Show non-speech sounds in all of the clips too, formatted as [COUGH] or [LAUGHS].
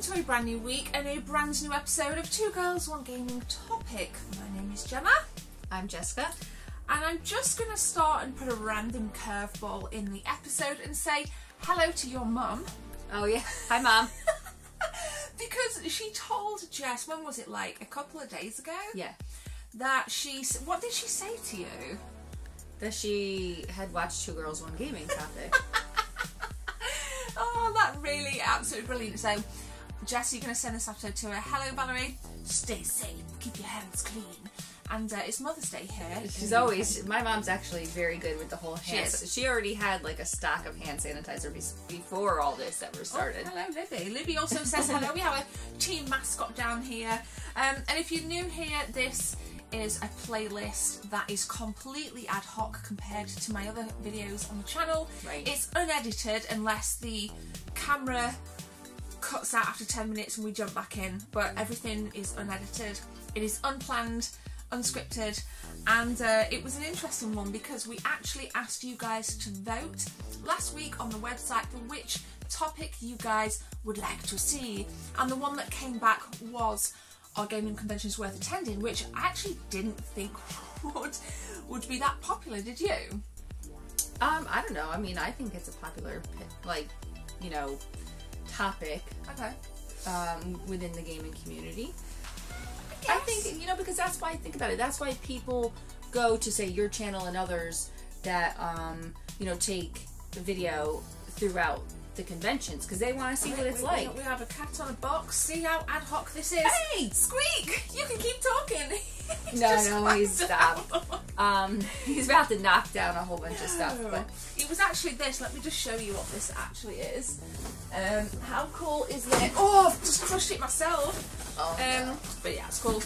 to a brand new week and a brand new episode of Two Girls One Gaming Topic. My name is Gemma, I'm Jessica. and I'm just going to start and put a random curveball in the episode and say hello to your mum Oh yeah. Hi mum. [LAUGHS] because she told Jess when was it like a couple of days ago yeah. that she what did she say to you? That she had watched Two Girls One Gaming topic. [LAUGHS] Oh, that really absolutely brilliant. So, Jess, you're going to send this episode to her. Hello, Valerie. Stay safe. Keep your hands clean. And uh, it's Mother's Day here. She's always my mom's actually very good with the whole She hand. is. She already had like a stock of hand sanitizer be- before all this ever Oh, started. hello, Libby. Libby also says hello. We have a team mascot down here. Um, and if you're new here, this is a playlist that is completely ad hoc compared to my other videos on the channel. Right. It's unedited unless the camera cuts out after 10 minutes and we jump back in, but everything is unedited. It is unplanned, unscripted, and uh, it was an interesting one because we actually asked you guys to vote last week on the website for which topic you guys would like to see, and the one that came back was our gaming conventions worth attending, which I actually didn't think [LAUGHS] would would be that popular. Did you? Um, I don't know. I mean, I think it's a popular like, you know, topic Okay. um, within the gaming community. I think you know because that's why I think about it. That's why people go to say your channel and others that um, you know take the video throughout the conventions because they want to see what it's we, like. We have a cat on a box. See how ad hoc this is. Hey! Squeak! You can keep talking. [LAUGHS] No, no, he's stop. Um, [LAUGHS] he's about to knock down a whole bunch of stuff, but It was actually this. Let me just show you what this actually is. Um, how cool is it? Oh, I've just crushed it myself. oh, Um, but yeah, it's cool.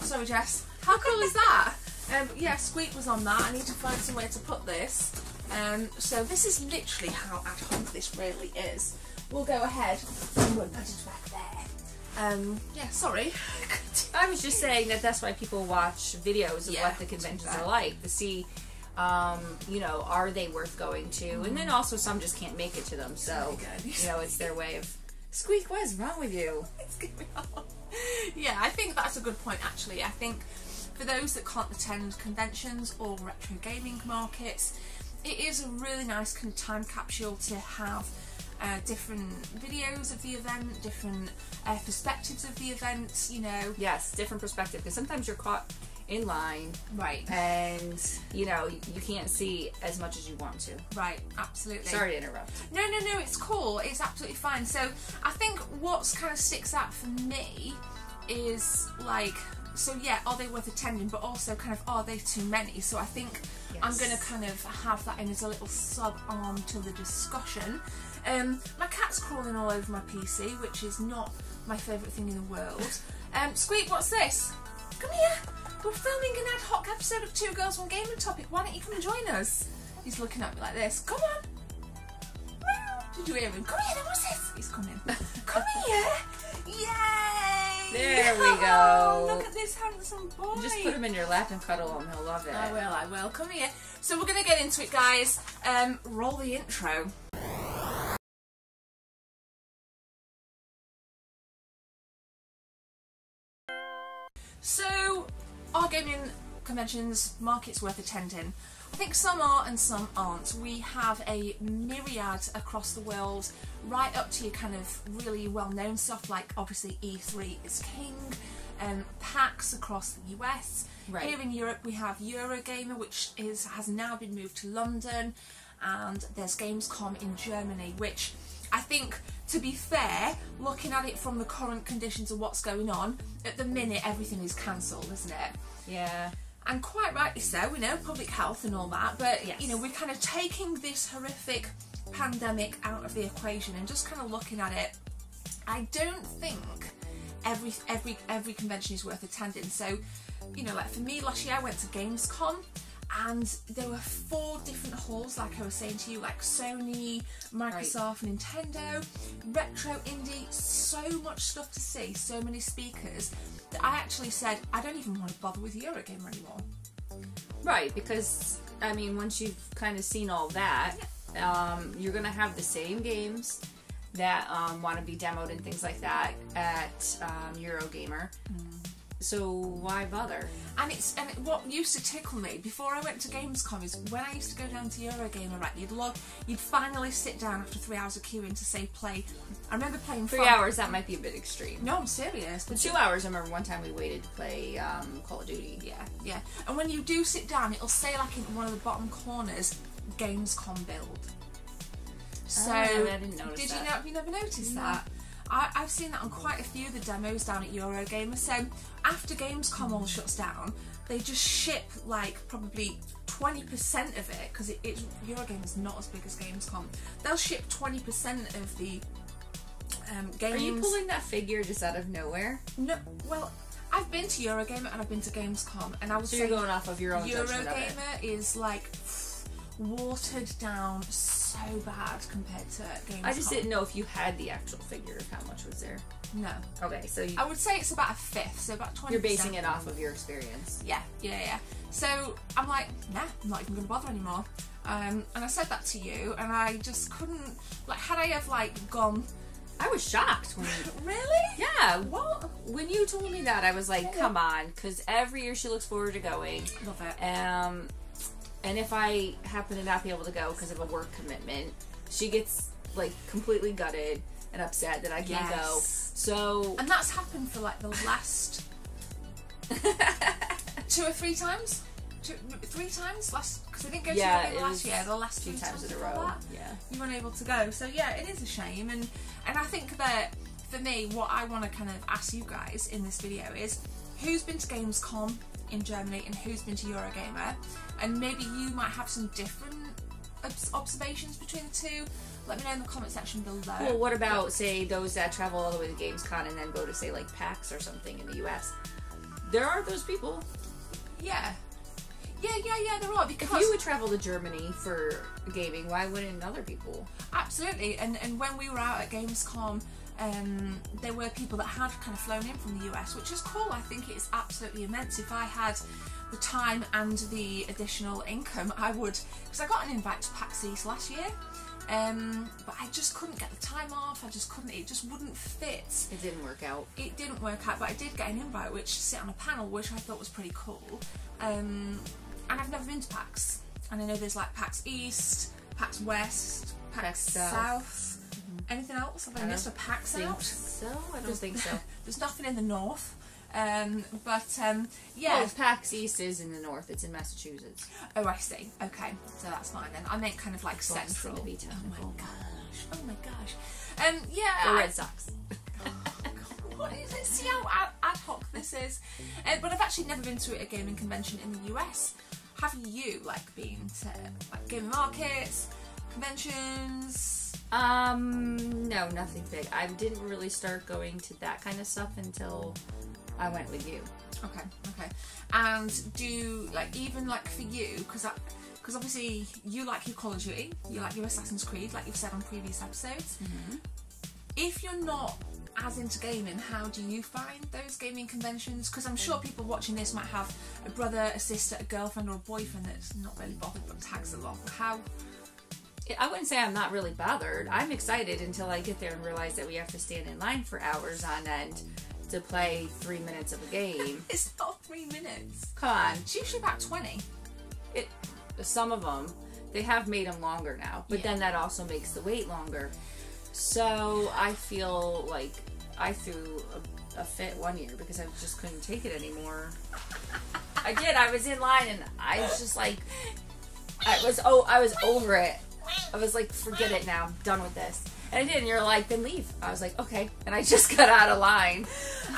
Sorry, Jess. How cool is that? [LAUGHS] Um, yeah, Squeak was on that. I need to find somewhere to put this. Um, so this is literally how ad hoc this really is. We'll go ahead and we'll put it back there. Um, yeah, sorry. [LAUGHS] I was just saying that that's why people watch videos of Yeah, what the conventions are like to see, um, you know, are they worth going to, and then also some just can't make it to them, so you know, it's their way of. [LAUGHS] Squeak, what is wrong with you? What's going on? Yeah, I think that's a good point actually. I think for those that can't attend conventions or retro gaming markets, it is a really nice kind of time capsule to have uh, different videos of the event, different uh, perspectives of the event, you know. Yes, different perspective because sometimes you're caught in line Right. and you know you can't see as much as you want to. Right, absolutely. Sorry to interrupt. No, no, no, it's cool. It's absolutely fine. So I think what's kind of sticks out for me is like, so yeah, are they worth attending? But also kind of, are they too many? So I think I'm going to kind of have that in as a little sub arm to the discussion. Um, my cat's crawling all over my PC, which is not my favourite thing in the world. [LAUGHS] Um, Squeak, what's this? Come here. We're filming an ad hoc episode of Two Girls One Gaming Topic. Why don't you come and join us? He's looking at me like this. Come on. Did you hear him? Come here, what's this? He's coming. [LAUGHS] Come here! Yay! There we Oh, [LAUGHS] go. Look at this handsome boy. Just put him in your lap and cuddle him. He'll love it. I will, I will. Come here. So we're going to get into it, guys. Um, roll the intro. So, are gaming conventions markets worth attending? I think some are and some aren't. We have a myriad across the world, right up to your kind of really well known stuff like obviously E3 is king, um, PAX across the US. Right. Here in Europe we have Eurogamer, which is has now been moved to London, and there's Gamescom in Germany, which I think, to be fair, looking at it from the current conditions of what's going on, at the minute everything is cancelled, isn't it? Yeah. And quite rightly so, we know public health and all that, but Yes. you know, we're kind of taking this horrific pandemic out of the equation and just kind of looking at it. I don't think every every every convention is worth attending. So, you know, like for me last year I went to Gamescom and there were four different halls, like I was saying to you, like Sony, Microsoft, Nintendo, retro indie, so much stuff to see, so many speakers that I actually said I don't even want to bother with Eurogamer anymore. Right, because I mean, once you've kind of seen all that, um, you're gonna have the same games that um, want to be demoed and things like that at um, Eurogamer. So why bother? And it's and what used to tickle me before I went to Gamescom is when I used to go down to Eurogamer, right? You'd log, you'd finally sit down after three hours of queuing to say play. I remember playing Three hours that might be a bit extreme. No, I'm serious. But two hours, I remember one time we waited to play um, Call of Duty. Yeah, yeah. And when you do sit down, it'll say like in one of the bottom corners, Gamescom build. So Oh, I didn't notice did that. you know? Have you never noticed that? I, I've seen that on quite a few of the demos down at Eurogamer. So after Gamescom all shuts down, they just ship like probably 20% of it because it, it's Eurogamer's not as big as Gamescom. They'll ship 20% of the um, games. Are you pulling that figure just out of nowhere? No, well, I've been to Eurogamer and I've been to Gamescom, and I was. So you're going off of your own judgment of it. Eurogamer is like watered down so bad compared to Gamescom. I just didn't know if you had the actual figure of how much was there. No, Okay, so you, I would say it's about a fifth, so about twenty. you're basing it off of your experience. Yeah, yeah, yeah. So I'm like, nah, I'm not even going to bother anymore. Um, and I said that to you, and I just couldn't. Like, had I have like gone, I was shocked when you. [LAUGHS] really? Yeah, What? when you told me that, I was like, Yeah. come on, because every year she looks forward to going. Love it. Um, and if I happen to not be able to go because of a work commitment, she gets like completely gutted and upset that I can't go. So And that's happened for like the last [LAUGHS] two or three times. Two, three times last because we didn't go Yeah, to Eurogamer last year. The last two three times in a row. that, Yeah. you weren't able to go. So yeah, it is a shame. And and I think that for me, what I want to kind of ask you guys in this video is who's been to Gamescom in Germany and who's been to Eurogamer, and maybe you might have some different observations between the two. Let me know in the comment section below. Well, what about say those that travel all the way to Gamescom and then go to say like PAX or something in the US? There are those people. Yeah. Yeah, yeah, yeah, there are If you would travel to Germany for gaming, why wouldn't other people? Absolutely, and and when we were out at Gamescom, um, there were people that had kind of flown in from the US, which is cool. I think it is absolutely immense. If I had the time and the additional income, I would, because I got an invite to PAX East last year, um, but I just couldn't get the time off. I just couldn't. It just wouldn't fit. It didn't work out. It didn't work out, but I did get an invite, which to sit on a panel, which I thought was pretty cool. Um, and I've never been to PAX, and I know there's like PAX East, PAX West, PAX, PAX South. South. Anything else? Have I, I missed a don't Think out? so? I don't think so. [LAUGHS] There's nothing in the north. Um, but um, Yeah, yeah. PAX East is in the north. It's in Massachusetts. Oh, I see. Okay, so that's fine then. I meant kind of like Boston, central. oh my gosh! Oh my gosh! Um, yeah. I- Red Sox. [LAUGHS] what is it? See how ad, ad hoc this is? Uh, but I've actually never been to a gaming convention in the US. Have you like been to like gaming markets, conventions? Um, no, nothing big. I didn't really start going to that kind of stuff until I went with you. Okay, okay. And do like even like for you because because obviously you like your Call of Duty, you like your Assassin's Creed, like you've said on previous episodes. If you're not as into gaming, how do you find those gaming conventions? Because I'm sure people watching this might have a brother, a sister, a girlfriend, or a boyfriend that's not really bothered but tags along. How? I wouldn't say I'm not really bothered. I'm excited until I get there and realize that we have to stand in line for hours on end to play three minutes of a game. [LAUGHS] It's not three minutes. Come on, It's usually about twenty. it. Some of them they have made them longer now, but Yeah. then that also makes the wait longer. So I feel like I threw a, a fit one year because I just couldn't take it anymore. [LAUGHS] I did. I was in line and I was just like, I was oh, I was over it. I was like, forget it now. I'm done with this. And I did. And you're like, then leave. I was like, okay. And I just [LAUGHS] got out of line.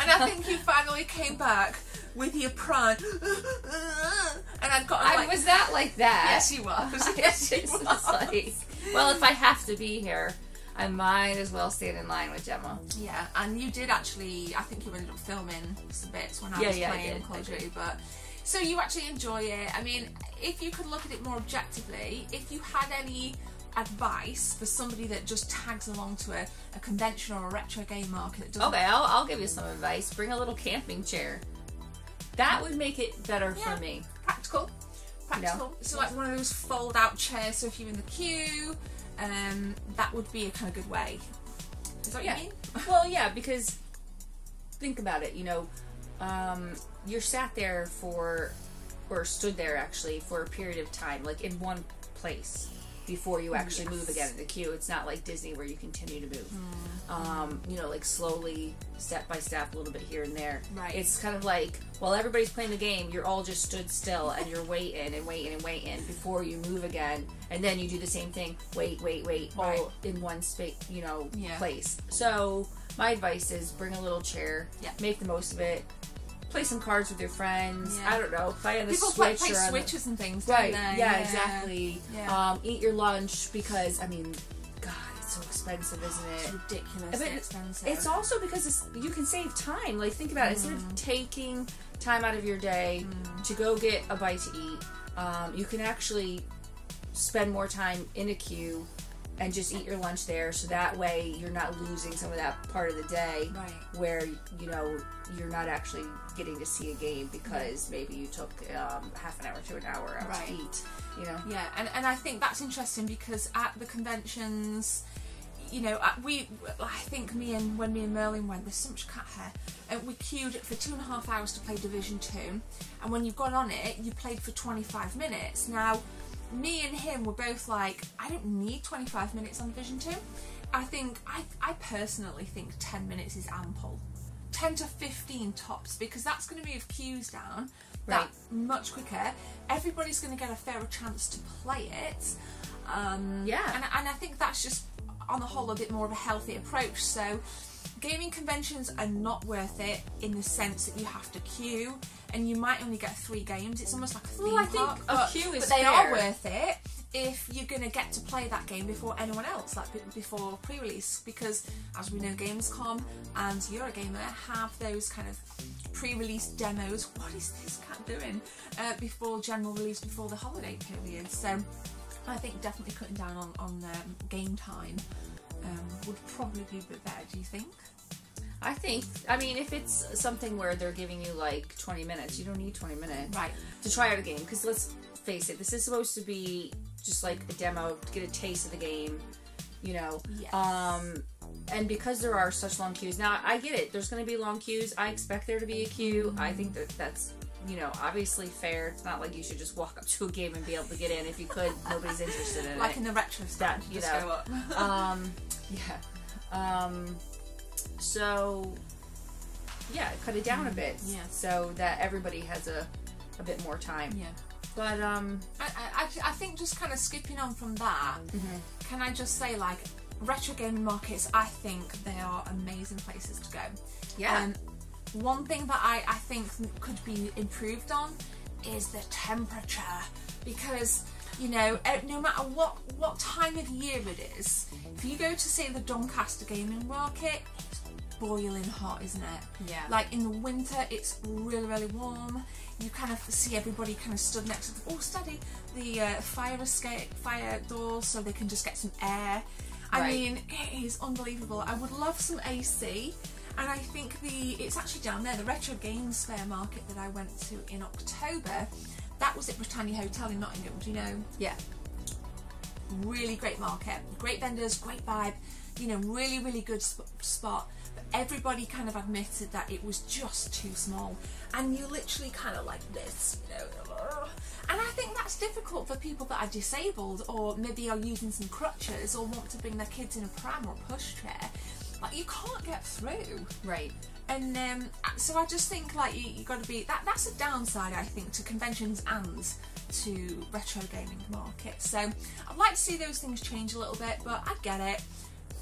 And I think you finally came back with your pride, and I'd got I was not like that. Yes, you [LAUGHS] was. Yes, you It's was. like, well, if I have to be here, I might as well stand in line with Gemma. Yeah, and you did actually. I think you ended up filming some bits when I Yeah, was yeah, playing Call of Duty, but so you actually enjoy it. I mean, if you could look at it more objectively, if you had any advice for somebody that just tags along to a, a convention or a retro game market that doesn't Okay, I'll, I'll give you some advice. Bring a little camping chair. That would make it better Yeah. for me. practical. Practical. So like one of those fold out chairs. So if you're in the queue, um, that would be a kind of good way. Is that what Yeah. you mean? [LAUGHS] well, yeah, because think about it. You know, um, you're sat there for, or stood there actually for a period of time, like in one place before you actually move again in the queue. It's not like Disney where you continue to move. Um, you know, like slowly, step by step, a little bit here and there. Right. It's kind of like while everybody's playing the game, you're all just stood still and you're waiting and waiting and waiting before you move again, and then you do the same thing. Wait, wait, wait, Right. all in one space, you know, Yeah. place. So my advice is bring a little chair. Yeah. Make the most of it. Play some cards with your friends. Yeah. I don't know. Play on the People play, Switch play or on the- switches and things, Right. they? Yeah, exactly. Yeah. Um, eat your lunch because I mean, God, it's so expensive, isn't It's it? ridiculously But expensive. It's also because it's, you can save time. Like think about it. Instead Mm. of taking time out of your day to go get a bite to eat, um, you can actually spend more time in a queue and just eat your lunch there. So that way you're not losing some of that part of the day Right. where you know you're not actually getting to see a game because maybe you took um, half an hour to an hour out Right. to eat. You know. Yeah, and, and I think that's interesting because at the conventions, you know, we I think me and when me and Merlin went, there's so much cat hair, and we queued for two and a half hours to play Division Two, and when you got on it, you played for 25 minutes. Now, me and him were both like, I don't need 25 minutes on Division Two. I think I I personally think 10 minutes is ample. 10 to 15 tops because that's going to move queues down that Right. much quicker. Everybody's going to get a fairer chance to play it. Um, Yeah. And, and I think that's just, on the whole, a bit more of a healthy approach. So, gaming conventions are not worth it in the sense that you have to queue and you might only get three games. It's almost like a theme Well, I think park. a but, queue is but they are worth it if you're going to get to play that game before anyone else, like before pre-release, because as we know, Gamescom and Eurogamer have those kind of pre-release demos. [LAUGHS] What is this cat doing? Uh, before general release, before the holiday period. So I think definitely cutting down on on um, game time um, would probably be a bit better. Do you think? I think, I mean, if it's something where they're giving you like 20 minutes, you don't need 20 minutes Right. to try out a game. Because let's face it, this is supposed to be just like a demo to get a taste of the game, you know. Yes. Um, and because there are such long queues, now I get it. There's going to be long queues. I expect there to be a queue. I think that that's you know obviously fair. It's not like you should just walk up to a game and be able to get in. If you could, nobody's interested in Like it. in the retro stuff, you know, go [LAUGHS] um, yeah. Um, so, yeah, cut it down a bit. yeah. So that everybody has a, a bit more time. yeah. But, um, I, I, I- I think just kind of skipping on from that, can I just say, like, retro gaming markets, I think they are amazing places to go. Yeah. Um, one thing that I, I think could be improved on is the temperature. Because you know no matter what what time of year it is if you go to say the doncaster gaming market it's boiling hot isn't it? Yeah. like in the winter it's really really warm. You kind of see everybody kind of stood next to the, oh study the uh, fire escape fire doors so they can just get some air. I Right. mean it is unbelievable. I would love some ac and I think the it's actually down there, the Retro Games Fair market that I went to in October. That was at Britannia Hotel in Nottingham. Do you know? yeah. Really great market, great vendors, great vibe. You know, really really good sp- spot. But everybody kind of admitted that it was just too small, and you literally kind of like this, you know. And I think that's difficult for people that are disabled or maybe are using some crutches or want to bring their kids in a pram or a pushchair. Like you can't get through. Right. And um, so I just think like you, you got to be that. That's a downside I think to conventions and to retro gaming markets. So I'd like to see those things change a little bit, but I get it.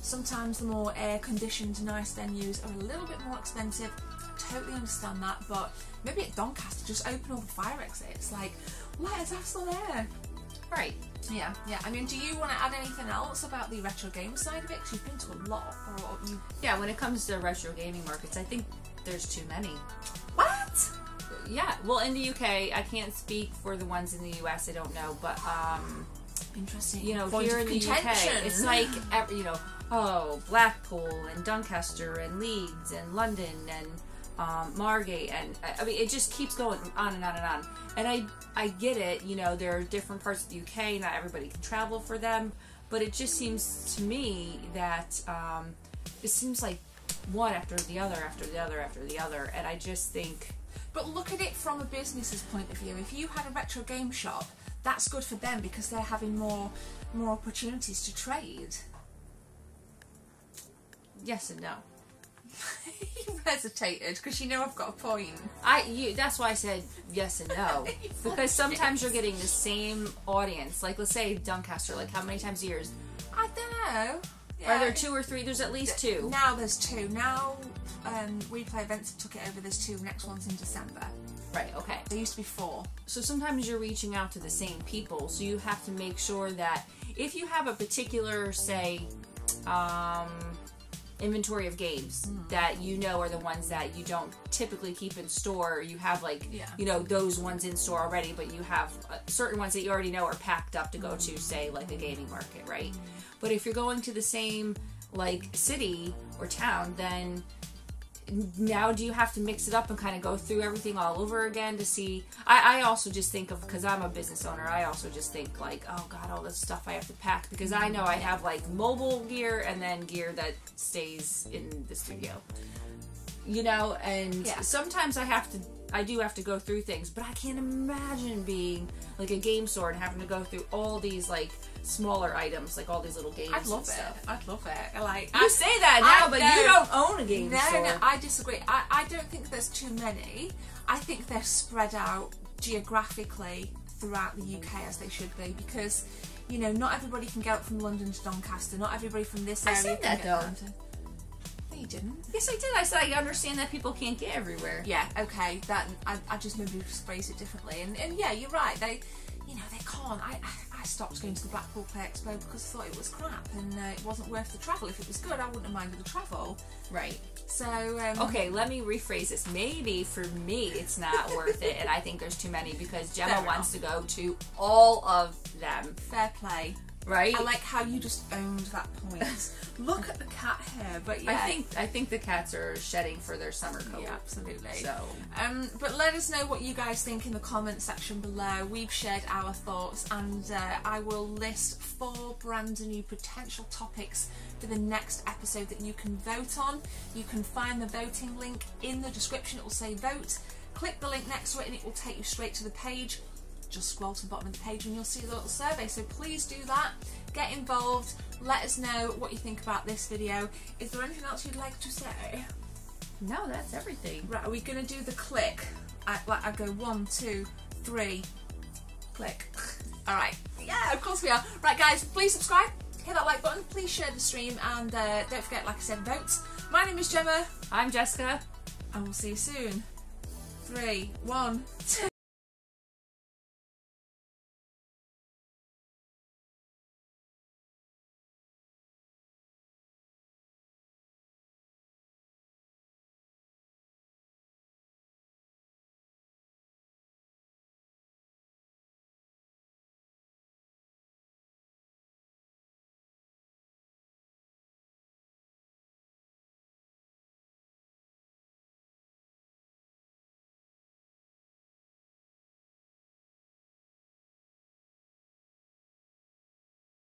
Sometimes the more air conditioned, nice venues are a little bit more expensive. Totally understand that, but maybe at Doncaster just open all the fire exits. Like, let us have some air. Right. Yeah, yeah. I mean, do you want to add anything else about the retro game side of it? Because you've been to a lot, or you Yeah, when it comes to retro gaming markets, I think there's too many. what? Yeah, well, in the UK, I can't speak for the ones in the US. I don't know, but um, Interesting. you know, Point here in the. UK, it's like [LAUGHS] every, you know, oh, Blackpool and Doncaster and Leeds and London and um, Margate, and I- mean, it just keeps going on and on and on. And I, I get it. You know, there are different parts of the UK. Not everybody can travel for them, but it just seems to me that um, it seems like one after the other after the other after the other, and I just think. But look at it from a business's point of view. If you had a retro game shop, that's good for them because they're having more more opportunities to trade. Yes and no. [LAUGHS] you hesitated because you know I've got a point. I you that's why I said yes and no [LAUGHS] because sometimes you're getting the same audience. Like let's say Doncaster, like how many times a year? Is, I don't know. Are there two or three? There's at least two. Now there's two. Now um, We Play Events took it over. There's two. Next one's in December. Right. Okay. There used to be four. So sometimes you're reaching out to the same people, so you have to make sure that if you have a particular, say, um, inventory of games mm. that you know are the ones that you don't typically keep in store. You have like yeah. you know those ones in store already, but you have uh, certain ones that you already know are packed up to go to, say like a gaming market, right? Mm. But if you're going to the same like city or town, then now do you have to mix it up and kind of go through everything all over again to see i, I also just think of because i'm a business owner i also just think like oh god all this stuff i have to pack because i know i have like mobile gear and then gear that stays in the studio you know and yeah. sometimes i have to i do have to go through things but i can't imagine being like a game store and having to go through all these like smaller items, like all these little games. I'd love it. Stuff. I'd love it. Like you I, say that now, I, but no, you don't own a game no, store. No, I disagree. I, I don't think there's too many. I think they're spread out geographically throughout the UK as they should be because you know not everybody can get up from London to Doncaster. Not everybody from this area. I said that though. No, you didn't. Yes, I did. I said I understand that people can't get everywhere. Yeah. Okay. That I, I just maybe phrase it differently. And, and yeah, you're right. They, you know, they can't. I, I stopped going to the Blackpool Play Expo because I thought it was crap and uh, it wasn't worth the travel. If it was good, I wouldn't have minded the travel. Right. So um, okay, let me rephrase this. Maybe for me, it's not [LAUGHS] worth it, and I think there's too many because Gemma Fair wants enough. to go to all of them. Fair play. Right. I like how you just owned that point. [LAUGHS] Look at the cat hair, but yeah. I think I think the cats are shedding for their summer coat. Yeah, absolutely. So, um, but let us know what you guys think in the comment section below. We've shared our thoughts, and uh, I will list four brand new potential topics for the next episode that you can vote on. You can find the voting link in the description. It will say vote. Click the link next to it, and it will take you straight to the page just scroll to the bottom of the page and you'll see the little survey. So please do that. Get involved. Let us know what you think about this video. Is there anything else you'd like to say? No, that's everything. Right, are we going to do the click? I, like I go one, two, three, click. [LAUGHS] All right. Yeah, of course we are. Right, guys, please subscribe. Hit that like button. Please share the stream and uh, don't forget, like I said, vote. My name is Gemma. I'm Jessica. And we'll see you soon. Three, one, two.